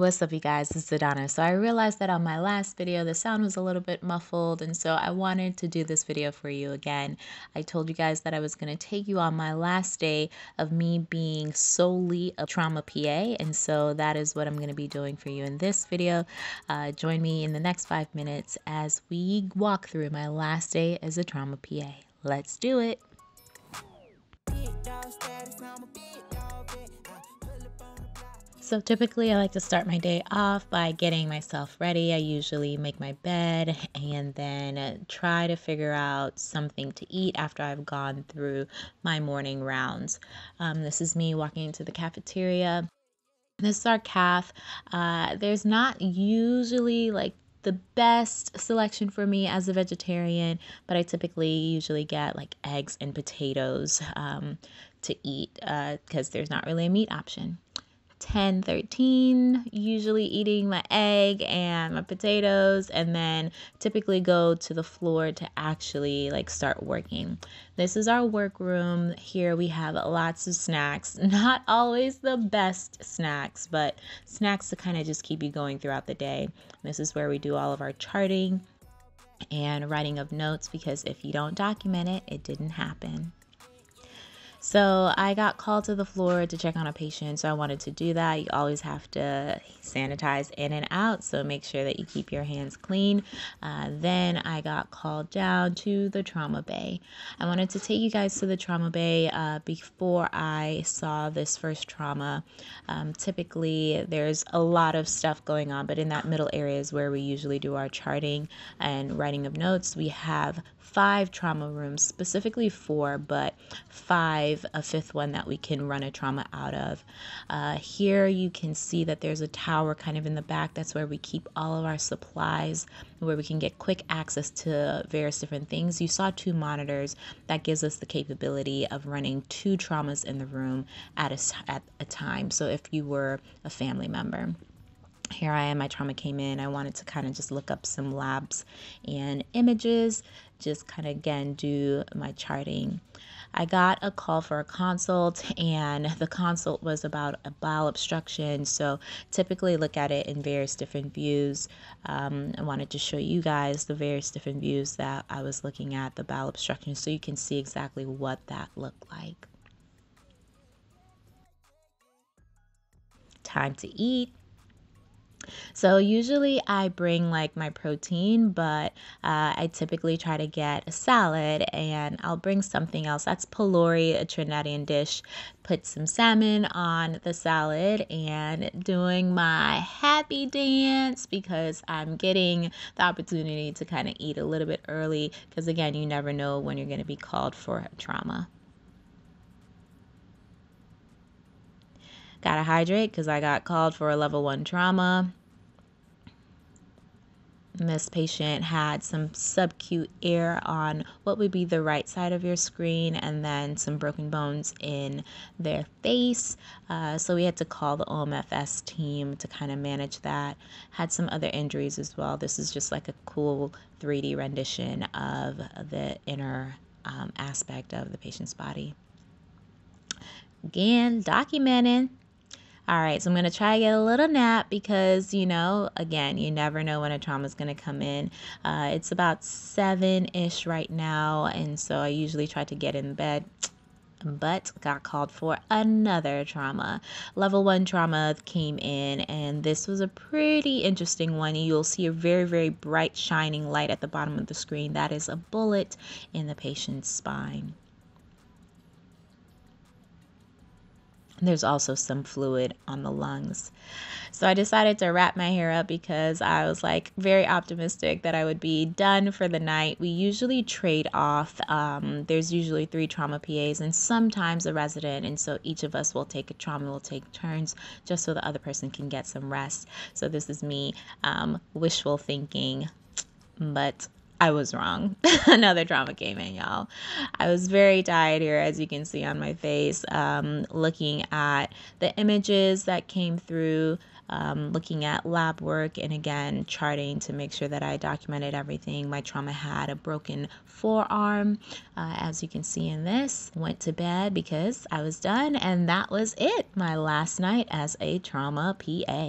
what's up, you guys? It's Adanna. So I realized that on my last video, the sound was a little bit muffled, and so I wanted to do this video for you again. I told you guys that I was going to take you on my last day of me being solely a trauma PA, and so that is what I'm going to be doing for you in this video. Uh, join me in the next five minutes as we walk through my last day as a trauma PA. Let's do it. So typically I like to start my day off by getting myself ready. I usually make my bed and then try to figure out something to eat after I've gone through my morning rounds. Um, this is me walking into the cafeteria. This is our calf. Uh, there's not usually like the best selection for me as a vegetarian, but I typically usually get like eggs and potatoes um, to eat because uh, there's not really a meat option. 10, 13, usually eating my egg and my potatoes, and then typically go to the floor to actually like start working. This is our workroom. Here we have lots of snacks, not always the best snacks, but snacks to kind of just keep you going throughout the day. This is where we do all of our charting and writing of notes because if you don't document it, it didn't happen. So I got called to the floor to check on a patient. So I wanted to do that. You always have to sanitize in and out. So make sure that you keep your hands clean. Uh, then I got called down to the trauma bay. I wanted to take you guys to the trauma bay uh, before I saw this first trauma. Um, typically, there's a lot of stuff going on, but in that middle area is where we usually do our charting and writing of notes. We have five trauma rooms, specifically four, but five, a fifth one that we can run a trauma out of. Uh, here you can see that there's a tower kind of in the back. That's where we keep all of our supplies, where we can get quick access to various different things. You saw two monitors. That gives us the capability of running two traumas in the room at a, at a time. So if you were a family member here I am, my trauma came in. I wanted to kind of just look up some labs and images, just kind of again do my charting. I got a call for a consult, and the consult was about a bowel obstruction. So, typically, look at it in various different views. Um, I wanted to show you guys the various different views that I was looking at the bowel obstruction so you can see exactly what that looked like. Time to eat. So usually I bring like my protein, but uh, I typically try to get a salad and I'll bring something else. That's pholourie, a Trinidadian dish. Put some salmon on the salad and doing my happy dance because I'm getting the opportunity to kind of eat a little bit early because again, you never know when you're going to be called for trauma. Gotta hydrate because I got called for a level one trauma. This patient had some subacute air on what would be the right side of your screen and then some broken bones in their face. Uh, so we had to call the OMFS team to kind of manage that. Had some other injuries as well. This is just like a cool 3D rendition of the inner um, aspect of the patient's body. Again, documenting all right, so I'm going to try to get a little nap because, you know, again, you never know when a trauma is going to come in. Uh, it's about 7 ish right now, and so I usually try to get in bed but got called for another trauma. Level one trauma came in, and this was a pretty interesting one. You'll see a very, very bright, shining light at the bottom of the screen. That is a bullet in the patient's spine. There's also some fluid on the lungs. So I decided to wrap my hair up because I was like very optimistic that I would be done for the night. We usually trade off. Um, there's usually three trauma PAs and sometimes a resident. And so each of us will take a trauma, will take turns just so the other person can get some rest. So this is me um, wishful thinking. But I was wrong. Another drama came in, y'all. I was very tired here, as you can see on my face, um, looking at the images that came through, um, looking at lab work, and again, charting to make sure that I documented everything. My trauma had a broken forearm, uh, as you can see in this. Went to bed because I was done, and that was it. My last night as a trauma PA.